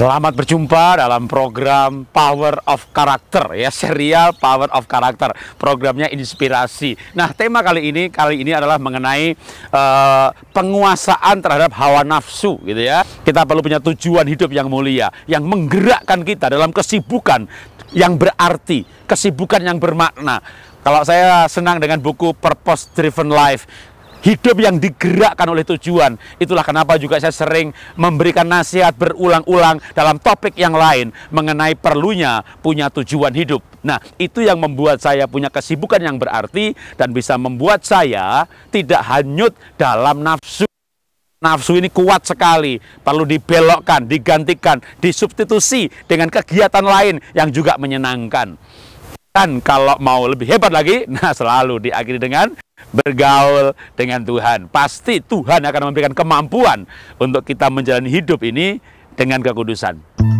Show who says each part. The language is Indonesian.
Speaker 1: Selamat berjumpa dalam program Power of Character ya serial Power of Character programnya inspirasi. Nah tema kali ini kali ini adalah mengenai uh, penguasaan terhadap hawa nafsu gitu ya. Kita perlu punya tujuan hidup yang mulia yang menggerakkan kita dalam kesibukan yang berarti, kesibukan yang bermakna. Kalau saya senang dengan buku Purpose Driven Life hidup yang digerakkan oleh tujuan. Itulah kenapa juga saya sering memberikan nasihat berulang-ulang dalam topik yang lain mengenai perlunya punya tujuan hidup. Nah, itu yang membuat saya punya kesibukan yang berarti dan bisa membuat saya tidak hanyut dalam nafsu. Nafsu ini kuat sekali, perlu dibelokkan, digantikan, disubstitusi dengan kegiatan lain yang juga menyenangkan. Dan kalau mau lebih hebat lagi, nah selalu diakhiri dengan bergaul dengan Tuhan. Pasti Tuhan akan memberikan kemampuan untuk kita menjalani hidup ini dengan kekudusan.